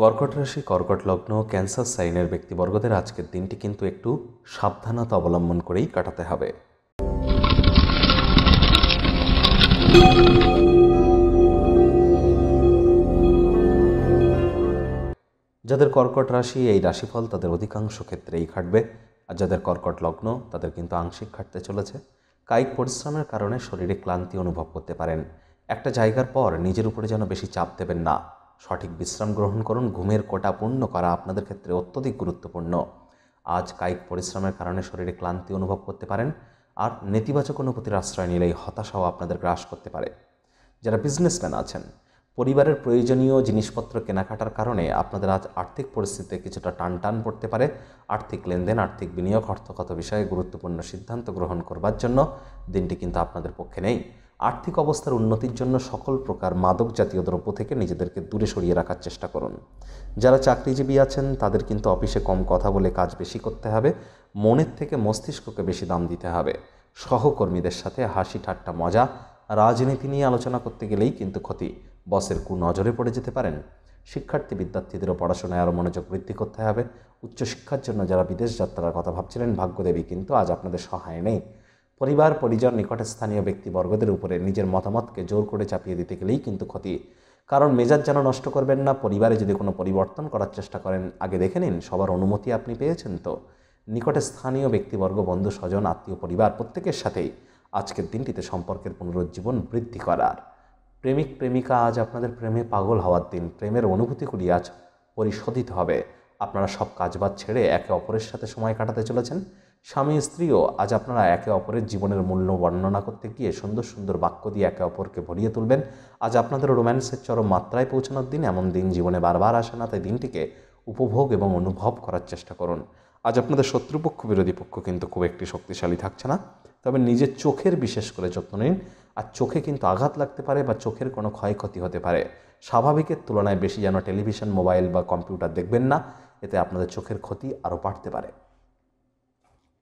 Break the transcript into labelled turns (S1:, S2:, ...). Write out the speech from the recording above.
S1: কর্কট রাশি, কর্কট লগ্ন, ক্যান্সার সাইনের ব্যক্তিবর্গদের আজকের দিনটি কিন্তু একটু সাবধানতা অবলম্বন করেই কাটাতে হবে। যাদের কর্কট রাশি এই রাশিফল তাদের অধিকাংশ ক্ষেত্রেই খাটবে, আর যাদের কর্কট লগ্ন তাদের কিন্তু আংশিক খাটতে চলেছে। কায়িক পরিশ্রমের কারণে শরীরে ক্লান্তি অনুভব করতে পারেন। একটা জায়গার পর নিজের উপরে যেন বেশি চাপ দেবেন না। সঠিক বিশ্রাম গ্রহণ করুন, ঘুমের কোটা পূর্ণ করা আপনাদের ক্ষেত্রে অত্যধিক গুরুত্বপূর্ণ। আজ কায়িক পরিশ্রমের কারণে শরীরে ক্লান্তি অনুভব করতে পারেন, আর নেতিবাচক অনুভূতির আশ্রয় নিলেই হতাশাও আপনাদের গ্রাস করতে পারে। যারা বিজনেসম্যান আছেন, পরিবারের প্রয়োজনীয় জিনিসপত্র কেনাকাটার কারণে আপনাদের আজ আর্থিক পরিস্থিতিতে কিছুটা টান টান পড়তে পারে। আর্থিক লেনদেন, আর্থিক বিনিয়োগ, অর্থগত বিষয়ে গুরুত্বপূর্ণ সিদ্ধান্ত গ্রহণ করবার জন্য দিনটি কিন্তু আপনাদের পক্ষে নেই। আর্থিক অবস্থার উন্নতির জন্য সকল প্রকার মাদক জাতীয় দ্রব্য থেকে নিজেদেরকে দূরে সরিয়ে রাখার চেষ্টা করুন। যারা চাকরিজীবী আছেন, তাদের কিন্তু অফিসে কম কথা বলে কাজ বেশি করতে হবে, মনের থেকে মস্তিষ্ককে বেশি দাম দিতে হবে। সহকর্মীদের সাথে হাসি ঠাট্টা মজা, রাজনীতি নিয়ে আলোচনা করতে গেলেই কিন্তু ক্ষতি। বসের কু নজরে পড়ে যেতে পারেন। শিক্ষার্থী বিদ্যার্থীদেরও পড়াশোনায় আরও মনোযোগ বৃদ্ধি করতে হবে। উচ্চশিক্ষার জন্য যারা বিদেশ যাত্রার কথা ভাবছিলেন, ভাগ্যদেবী কিন্তু আজ আপনাদের সহায় নেই। পরিবার, পরিজন, নিকটে স্থানীয় ব্যক্তিবর্গদের উপরে নিজের মতামতকে জোর করে চাপিয়ে দিতে গেলেই কিন্তু ক্ষতি। কারণ মেজাজ যেন নষ্ট করবেন না, পরিবারে যদি কোনো পরিবর্তন করার চেষ্টা করেন, আগে দেখে নিন, সবার অনুমতি আপনি পেয়েছেন তো। নিকটে স্থানীয় ব্যক্তিবর্গ, বন্ধু, স্বজন, আত্মীয়, পরিবার, প্রত্যেকের সাথেই আজকের দিনটিতে সম্পর্কের পুনরুজ্জীবন বৃদ্ধি করার। প্রেমিক, প্রেমিকা আজ আপনাদের প্রেমে পাগল হওয়ার দিন, প্রেমের অনুভূতিগুলি আজ পরিশোধিত হবে। আপনারা সব কাজবাজ ছেড়ে একে অপরের সাথে সময় কাটাতে চলেছেন। স্বামী স্ত্রীও আজ আপনারা একে অপরের জীবনের মূল্য বর্ণনা করতে গিয়ে সুন্দর সুন্দর বাক্য দিয়ে একে অপরকে ভরিয়ে তুলবেন। আজ আপনাদের রোম্যান্সের চরম মাত্রায় পৌঁছানোর দিন, এমন দিন জীবনে বারবার আসে না, তাই দিনটিকে উপভোগ এবং অনুভব করার চেষ্টা করুন। আজ আপনাদের শত্রুপক্ষ বিরোধী পক্ষ কিন্তু খুব একটি শক্তিশালী থাকছে না। তবে নিজের চোখের বিশেষ করে যত্ন নিন। আর চোখে কিন্তু আঘাত লাগতে পারে বা চোখের কোনো ক্ষয়ক্ষতি হতে পারে। স্বাভাবিকের তুলনায় বেশি যেন টেলিভিশন, মোবাইল বা কম্পিউটার দেখবেন না। এতে আপনাদের চোখের ক্ষতি আরও বাড়তে পারে।